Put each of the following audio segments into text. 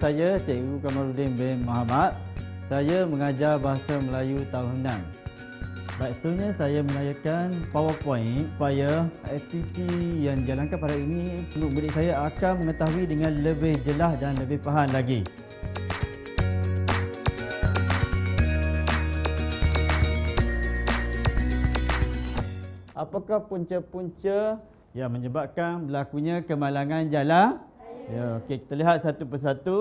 saya Cikgu Kamaluddin bin Muhammad. Saya mengajar bahasa Melayu tahun 6. Baik, seterusnya saya mengajarkan PowerPoint supaya aktiviti yang dijalankan pada ini untuk murid saya akan mengetahui dengan lebih jelas dan lebih faham lagi. Apakah punca-punca yang menyebabkan berlakunya kemalangan jalan? Ya, okey, kita lihat satu persatu.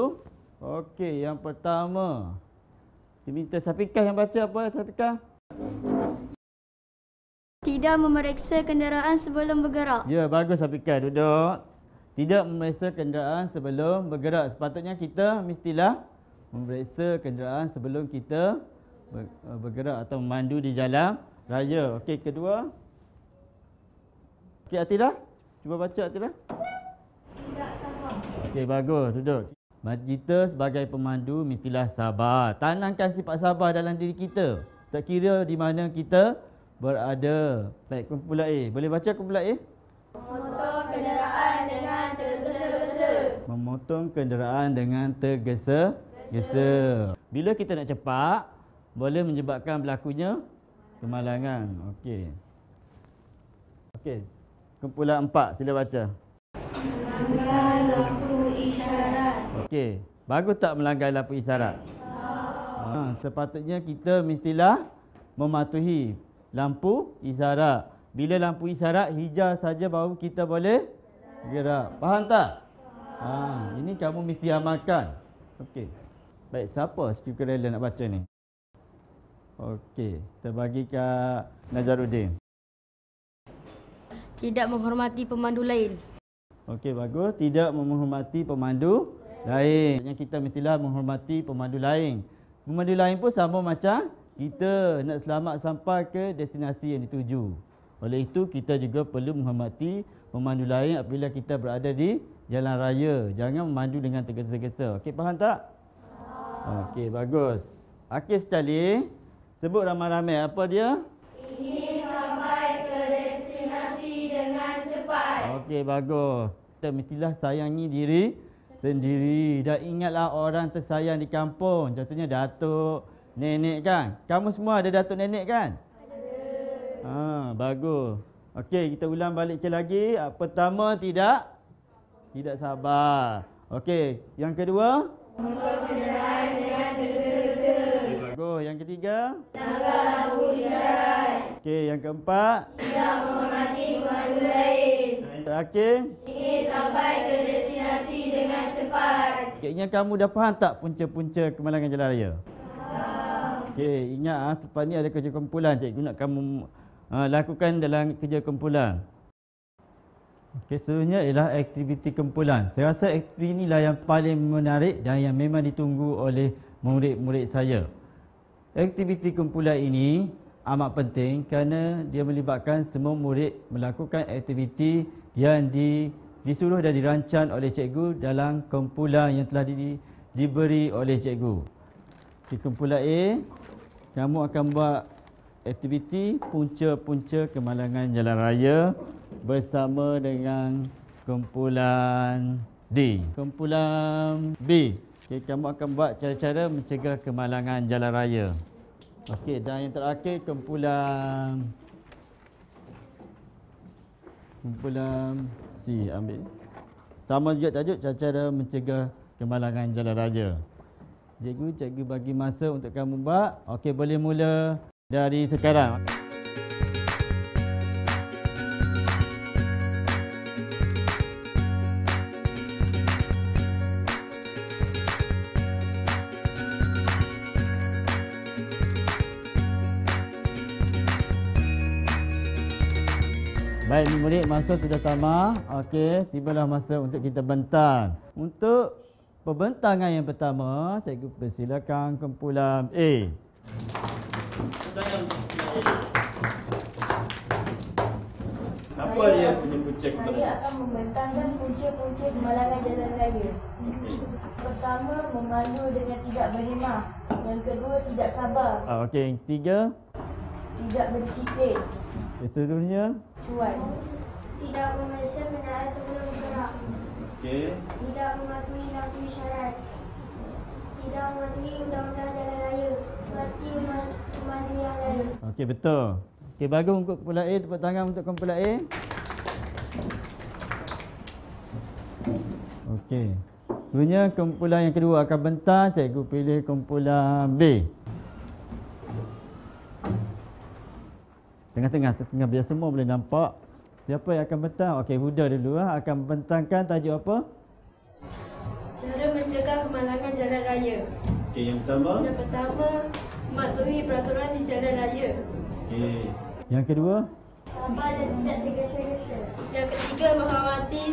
Okey, yang pertama. Kita minta Safikah yang baca apa Safikah? Tidak memeriksa kenderaan sebelum bergerak. Ya, bagus Safikah duduk. Tidak memeriksa kenderaan sebelum bergerak. Sepatutnya kita mestilah memeriksa kenderaan sebelum kita bergerak atau memandu di jalan raya. Okey, kedua. Okey, Atilah. Cuba baca Atilah. Okey, bagus. Duduk. Kita sebagai pemandu mestilah sabar. Tanamkan sifat sabar dalam diri kita. Tak kira di mana kita berada. Baik, kumpulan A. Boleh baca kumpulan A? Memotong kenderaan dengan tergesa-gesa. Memotong kenderaan dengan tergesa-gesa. Bila kita nak cepat, boleh menyebabkan berlakunya kemalangan. Okey. Okey, Kumpulan empat, sila baca. Lampu isyarat. Okey, bagus tak melanggar lampu isyarat? Ha, sepatutnya kita mestilah mematuhi lampu isyarat. Bila lampu isyarat hijau saja baru kita boleh gerak. Faham tak? Ha, ini kamu mesti amalkan. Okey. Baik, siapa speaker rela nak baca ni? Okey, kita bagi kat Nazaruddin. Tidak menghormati pemandu lain. Okey, bagus. Tidak menghormati pemandu lain. Yang kita mestilah menghormati pemandu lain. Pemandu lain pun sama macam kita nak selamat sampai ke destinasi yang dituju. Oleh itu, kita juga perlu menghormati pemandu lain apabila kita berada di jalan raya. Jangan memandu dengan tergesa-gesa. Okey, faham tak? Okey, bagus. Akhir sekali, sebut ramai-ramai. Apa dia? Ingin sampai ke destinasi dengan cepat. Okey, bagus. Kita mestilah sayangi diri sendiri. Dan ingatlah orang tersayang di kampung. Contohnya datuk, nenek kan? Kamu semua ada datuk nenek kan? Ada. Ha, bagus. Okey, kita ulang balik ke lagi. Ah, Pertama, tidak? Tidak sabar. Okey, yang kedua? Bagus. Yang ketiga? Okey, yang keempat? Tidak menghormati pemandu lain. Terakhir? Ingin sampai ke destinasi dengan cepat. Kayaknya kamu dah faham tak punca-punca kemalangan jalan raya? Okey, ingat ah lepas ni ada kerja kumpulan cikgu nak kamu uh, lakukan dalam kerja kumpulan. Okey, seterusnya ialah aktiviti kumpulan. Saya rasa aktiviti inilah yang paling menarik dan yang memang ditunggu oleh murid-murid saya. Aktiviti kumpulan ini amat penting kerana dia melibatkan semua murid melakukan aktiviti yang di, disuruh dan dirancang oleh cikgu dalam kumpulan yang telah di, diberi oleh cikgu. Di kumpulan A, kamu akan buat aktiviti punca-punca kemalangan jalan raya bersama dengan kumpulan D. Kumpulan B, okay, kamu akan buat cara-cara mencegah kemalangan jalan raya. Okey, dan yang terakhir kumpulan kumpulan C ambil. Sama juga tajuk cara-cara mencegah kemalangan jalan raya. Cikgu, cikgu bagi masa untuk kamu buat. Okey, boleh mula dari sekarang. Baik, ni murid masa sudah sama. Okey, tibalah masa untuk kita bentang. Untuk pembentangan yang pertama, cikgu persilakan kumpulan A. Apa dia punya punca Saya akan membentangkan punca-punca kemalangan jalan raya. Pertama, memandu dengan tidak berhemah. Yang kedua, tidak sabar. Ah, Okey, yang ketiga. Tidak berdisiplin. Seterusnya. Cuan. Tidak memeriksa kenderaan sebelum bergerak. Okey. Tidak mematuhi lampu isyarat. Tidak mematuhi undang-undang jalan raya. Berarti memandu yang lain. Okey, betul. Okey, bagus untuk kumpulan A. Tepuk tangan untuk kumpulan A. Okey. Sebenarnya kumpulan yang kedua akan bentang. Cikgu pilih kumpulan B. Tengah-tengah, tengah biar semua boleh nampak. Siapa yang akan bentang? Okey, Huda dulu lah. Akan bentangkan tajuk apa? Cara mencegah kemalangan jalan raya. Okey, yang pertama. Yang pertama, mematuhi peraturan di jalan raya. Okey. Yang kedua? Sabar dan tidak tergesa-gesa. Yang ketiga, menghormati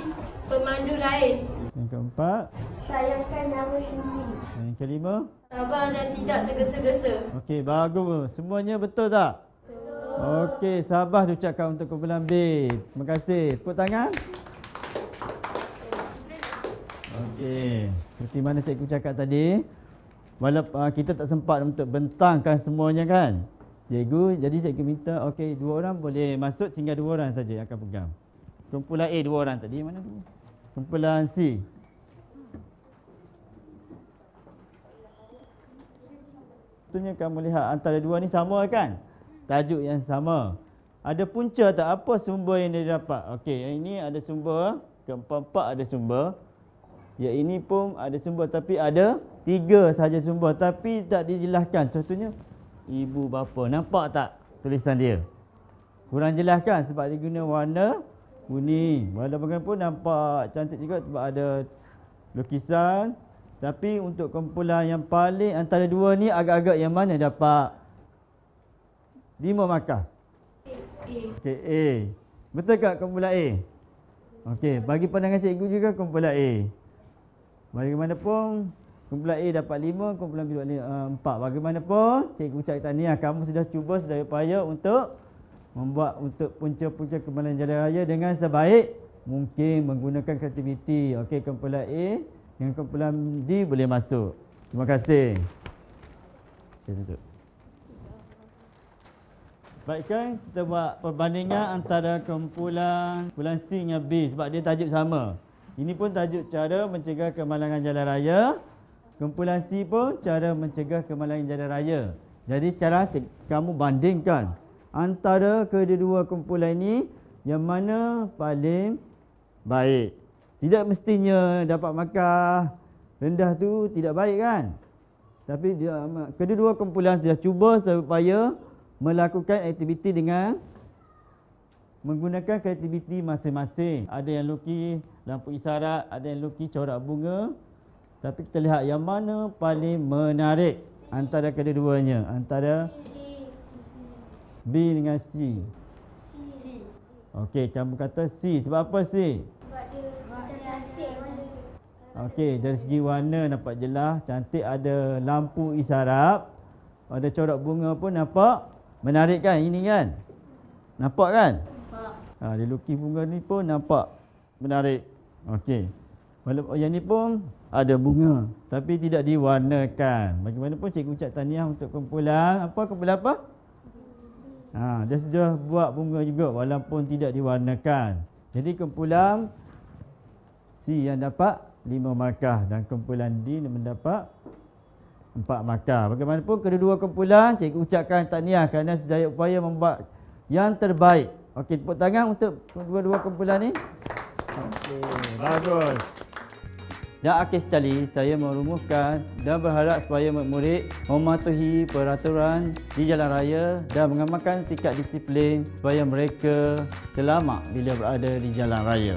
pemandu lain. Yang keempat? Sayangkan nyawa sendiri. Yang kelima? Sabar dan tidak tergesa-gesa. Okey, bagus. Semuanya betul tak? Okey, sabar diucapkan untuk kumpulan B. Terima kasih. Tepuk tangan. Okey, seperti mana cikgu cakap tadi, walaupun uh, kita tak sempat untuk bentangkan semuanya kan. Cikgu, jadi cikgu minta, okey, dua orang boleh masuk, tinggal dua orang saja akan pegang. Kumpulan A dua orang tadi, mana dua? Kumpulan C. Tentunya kamu lihat antara dua ni sama kan? Tajuk yang sama. Ada punca tak? Apa sumber yang dia dapat? Okey, yang ini ada sumber. Keempat-empat ada sumber. Yang ini pun ada sumber tapi ada tiga saja sumber tapi tak dijelaskan. Contohnya ibu bapa. Nampak tak tulisan dia? Kurang jelas kan sebab dia guna warna kuning. Walaupun bagaimanapun nampak cantik juga sebab ada lukisan. Tapi untuk kumpulan yang paling antara dua ni agak-agak yang mana dapat lima markah? Okey, A. Betul tak kumpulan A? Okey, bagi pandangan cikgu juga kumpulan A. Bagaimanapun kumpulan A dapat 5, kumpulan B dapat uh, 4. Bagaimanapun cikgu ucap tahniah kamu sudah cuba sedaya upaya untuk membuat untuk punca-punca kemalangan jalan raya dengan sebaik mungkin menggunakan kreativiti. Okey, kumpulan A dengan kumpulan D boleh masuk. Terima kasih. Okey, tutup. Baikkan kita buat perbandingan antara kumpulan kumpulan C dengan B sebab dia tajuk sama. Ini pun tajuk cara mencegah kemalangan jalan raya. Kumpulan C pun cara mencegah kemalangan jalan raya. Jadi sekarang kamu bandingkan antara kedua-dua kumpulan ini yang mana paling baik. Tidak mestinya dapat markah rendah tu tidak baik kan? Tapi dia, kedua-dua kumpulan sudah cuba supaya melakukan aktiviti dengan menggunakan kreativiti masing-masing. Ada yang lukis lampu isyarat, ada yang lukis corak bunga. Tapi kita lihat yang mana paling menarik antara kedua-duanya. Antara B dengan C. Okey, kamu kata C. Sebab apa C? Okey, dari segi warna nampak jelas. Cantik ada lampu isyarat. Ada corak bunga pun nampak menarik kan ini kan? Nampak kan? Ha, dia lukis bunga ni pun nampak menarik. Okey. Walaupun yang ni pun ada bunga tapi tidak diwarnakan. Bagaimanapun cikgu ucap tahniah untuk kumpulan apa kumpulan apa? Ha, dia sudah buat bunga juga walaupun tidak diwarnakan. Jadi kumpulan C yang dapat 5 markah dan kumpulan D mendapat 4 markah. Bagaimanapun kedua-dua kumpulan cikgu ucapkan tahniah kerana sedaya upaya membuat yang terbaik. Okey, tepuk tangan untuk kedua-dua kumpulan ni. Okey, bagus. Dan akhir sekali, saya merumuskan dan berharap supaya murid mematuhi peraturan di jalan raya dan mengamalkan sikap disiplin supaya mereka selamat bila berada di jalan raya.